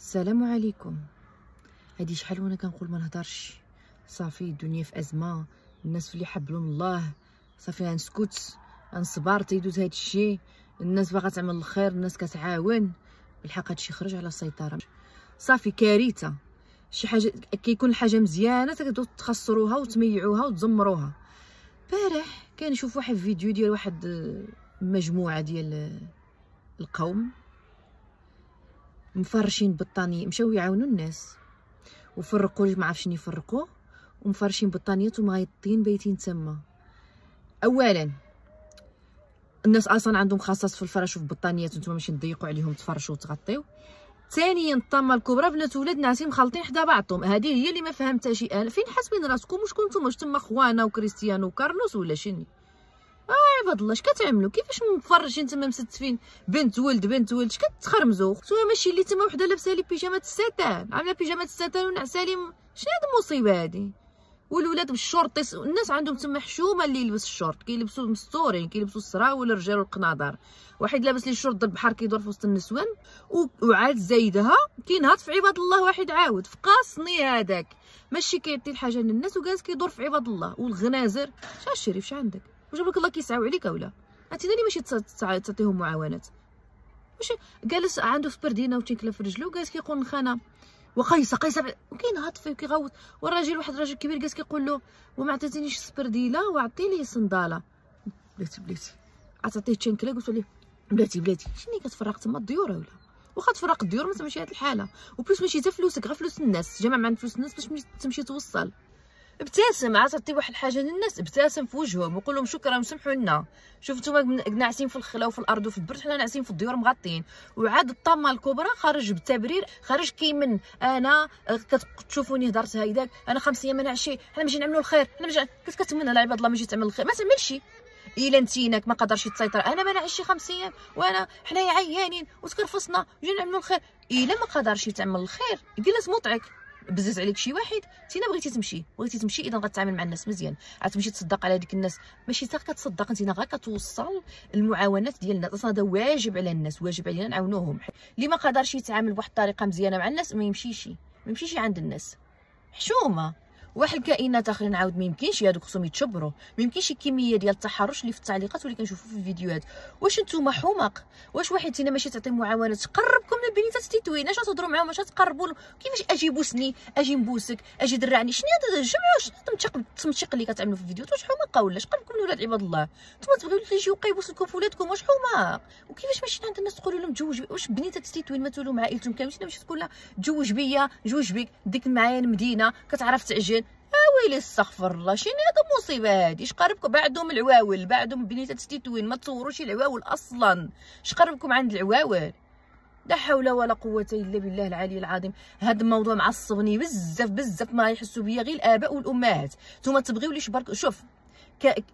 السلام عليكم. هادي شحال وأنا كنقول ما نهضرش. صافي الدنيا في أزمة الناس اللي حبلوا الله. صافي غنسكت غنصبر تيدوز هاد الشيء الناس باغا تعمل الخير الناس كتعاون. بالحق هادشي خرج على السيطرة. صافي كارثة. شي حاجة كيكون الحاجة مزيانة تقدروا تخسروها وتميعوها وتزمروها. بارح كنشوف واحد الفيديو ديال واحد مجموعة ديال القوم. مفرشين بطانيه مشاو يعاونوا الناس. وفرقوا ما عرفش شنو يفرقوا ومفرشين بطانيات ومغيطين بايتين تما اولا الناس أصلا عندهم خصاص في الفرش وفي البطانيات نتوما ماشي تضيقوا عليهم تفرشوا وتغطيو. ثانيا الطامة الكبرى بنات ولاد ناعسين مخلطين حدا بعضهم. هذه هي اللي ما فهمتهاش أنا. فين حاسبين راسكم؟ واش كنتم واش تما خوانا وكريستيانو وكارلوس ولا شني آه عباد الله اش كتعملوا كيفاش مفرجين تما مستفين بنت ولد بنت ولد اش كتخرمزوا سوا ماشي اللي تما وحدة لابسة لي بيجامة الستان. عاملة بيجامة الستان ونعسة لي شنو هاد المصيبة هادي؟ والولاد بالشورط الناس عندهم تما حشومة اللي يلبس الشورت. كيلبسوا مستورين كيلبسوا السراول الرجال والقناضر واحد لابس لي الشورت البحر كيدور في وسط النسوان وعاد زايدها كينهض في عباد الله واحد عاود. في قاصني هذاك ماشي كيعطي الحاجة للناس وجالس كيدور في عباد الله. والغنازر شحال الشريف عندك؟ وجابك الله كيسعاو عليك ولا عرفتي اللي ماشي تعطيهم معاونات. واش جالس عنده في بردينه وتيكلا في رجلو جالس كيقول نخانا وقيس قيس وكاين فيه كيغوت والراجل واحد الراجل كبير جالس كيقول له وما عطيتينيش سبرديله وعطيني صندالة. بلاتي بلاتي. عطاتيه تشنكله قلت له بلاتي بلاتي. شنو كتفرق تما الديور ولا واخا تفرق الديور ما تمشي هاد الحالة. وبلوس ماشي حتى فلوسك غير فلوس الناس جمع مع فلوس الناس باش تمشي توصل. ابتسم تعطي واحد الحاجة للناس ابتسم في وجههم وقول لهم شكرا واسمحوا لنا. شوف نتوما ناعسين في الخلا وفي الأرض وفي البرد حنا ناعسين في الديور مغطين. وعاد الطامة الكبرى خرج بالتبرير خرج كيمن أنا كتشوفوني هضرت هيداك أنا خمس أيام ما نعشي حنا ماشي نعملوا الخير حنا ماشي كيف كتمنى لعباد الله ما تعمل الخير؟ ما تعملش إلا انتينك ما قدرش تسيطر أنا ما نعيش خمس أيام وأنا حنايا عيانين وتكرفصنا جينا نعملوا الخير. إلا ما قدرش تعمل الخير جلس موضعك بزز عليك شي واحد تينا بغيتي تمشي بغيتي تمشي إذا غتعامل مع الناس مزيان. غتمشي تصدق على ديك الناس. ماشي حتى كتصدق أنت غير كتوصل المعاونات ديال الناس أصلا هذا واجب على الناس واجب علينا نعاونوهم. اللي ما قدرش يتعامل بواحد الطريقة مزيانة مع الناس ما يمشيش ما يمشيش عند الناس. حشومة. واحد الكائنات اخرين عاود ما يمكنش هذوك خصهم يتشبروا ما يمكنش الكمية ديال التحرش اللي في التعليقات واللي كنشوفوا في الفيديوهات. واش نتوما حمق واش واحد فينا ماشي تعطي معاونات قربكم من البنيتات تيتوين اش تهضروا معاهم؟ اش تقربوا كيفاش أجي بوسني؟ أجي نبوسك؟ أجي درعني شنو هذا الجمع؟ واش تمشق التمشيق اللي كتعملوا في الفيديوهات؟ واش حماقه ولا؟ اش قلبكم من ولاد عباد الله؟ نتوما تبغيو اللي يجيو يقيبوا لكم في ولادكم واش حماق وكيفاش ماشي عند الناس تقولوا لهم تزوج واش بنيتات تيتوين ما تولوا مع عائلتهم كاملين؟ ماشي تقول لها تزوج بيا جوج بك ديك معايا المدينة كتعرف تعجن ويلي استغفر الله. شنو هذا مصيبة هادي قربكم بعدهم العواول؟ بعدهم بنيتات ستيتوين ما تصوروش العواول أصلا. اش قربكم عند العواول؟ لا حول ولا قوة إلا بالله العلي العظيم. هذا الموضوع معصبني بزاف بزاف ما يحسوا بيا غير الآباء والأمهات. نتوما تبغيو ليش برك؟ شوف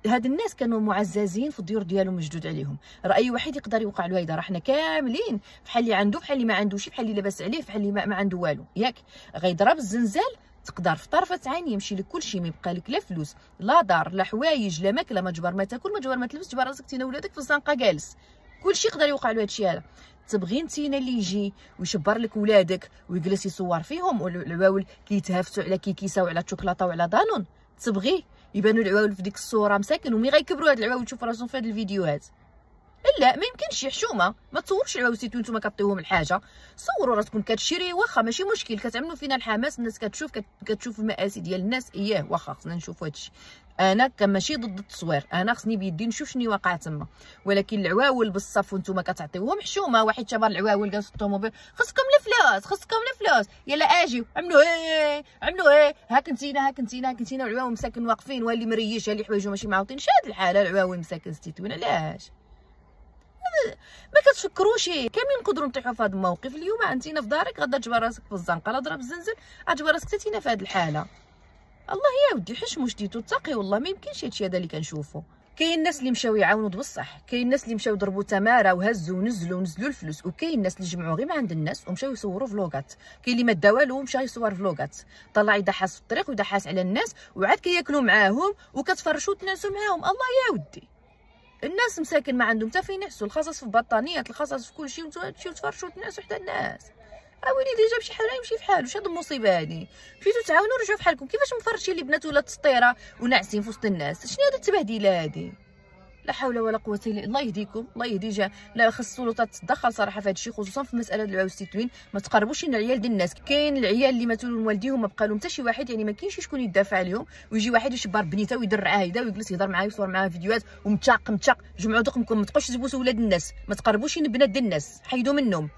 هاد الناس كانوا معززين في الديور ديالهم مسدود عليهم. راه اي واحد يقدر يوقع له هيدا راه حنا كاملين. بحال اللي عنده بحال اللي ما عندوش بحال اللي لاباس عليه بحال اللي ما, ما عنده والو. ياك؟ غيضرب الزلزال تقدر في طرفه عين يمشي لك كلشي ما يبقى لك لا فلوس لا دار لا حوايج لا ماكلة ما ما تاكل ما ما تلبس تجبر راسك تينا ولادك في الزنقة جالس. كلشي يقدر يوقع له هادشي هذا. تبغي نتينا اللي يجي ويشبر لك ولادك ويجلس يصور فيهم والعواول كيتهافتوا على كيكيسة وعلى الشوكولاته وعلى دانون تبغي يبانوا العواول في ديك الصورة مساكن ومي غيكبروا هاد العواول تشوف راسهم في هاد الفيديوهات. لا ما يمكنش حشومه ما تصورش العواوسيت وأنتم كطيوهم الحاجة. صوروا راسكم كتشري واخا ماشي مشكل. كتعملوا فينا الحماس الناس كتشوف كتشوف المآسي ديال الناس. اياه واخا خصنا نشوفوا هادشي. أنا ماشي ضد التصوير. أنا خصني بيدي نشوف شنو واقع تما. ولكن العواول بالصف وأنتم كتعطيوهم حشومة. واحد جبر العواول جالس الطوموبيل. خصكم الفلوس خصكم الفلوس يلا اجيو عملوا إيه عملوا إيه. هاك انتينا هاك انتينا هاك انتينا والعواول مساكن واقفين. واللي مريش اللي حوايجو ماشي موالمين شاد الحالة العواول مساكن ستيتوين. علاش؟ ما كتفكروش كاملين نقدروا نطيحوا في هذا الموقف اليوم. انتينا في دارك غدا تجبر راسك في الزنقة. لا ضرب الزلزال غتجبر راسك تاتينا في هذه الحالة. الله يا ودي حشموا شديتو تقي والله. ما يمكنش هادشي هذا اللي كنشوفو. كاين الناس اللي مشاو يعاونوا بصح. كاين الناس اللي مشاو ضربوا تمارة وهزوا ونزلوا ونزلوا الفلوس. وكاين الناس اللي جمعوا غير عند الناس ومشاو يصوروا فلوغات. كاين اللي ما دا والو ومشى يصور فلوغات. طلع يدحس في الطريق ويدحس على الناس وعاد كياكلوا معاهم وكتفرشوا وتنعسوا معاهم. الله يا ودي. الناس مساكن ما عندهم حتى فين يحسوا الخصص في البطانيات الخصص في كل شيء وأنتم تمشيو تفرشوا تنعسوا حتى الناس. راه وليدي جاب شي حاجة يمشي في حاله واش هاد المصيبة هادي. مشيتو تعاونوا رجعوا فحالكم كيفاش مفرشين اللي بنات ولات سطيرة وناعسين في وسط الناس؟ شنو هاد التبهديلة هادي؟ لا حول ولا قوة إلا الله. يهديكم الله يهدي جا لا خص السلطات تتدخل صراحة في هذا الشيء خصوصا في مسألة العيال والتتوين ما تقربوش العيال ديال الناس. كاين العيال اللي لهم والديهم ما بقى لهم حتى شي واحد يعني ما كاينش شكون يدافع عليهم. ويجي واحد يشبر بنيته ويدير معاه هيدا ويجلس يهضر معاه ويصور معاه فيديوهات ومتشاق متشاق. جمعوا دقمكم ما تبقاوش تبوسوا ولاد الناس. ما تقربوش البنات ديال الناس. حيدوا منهم.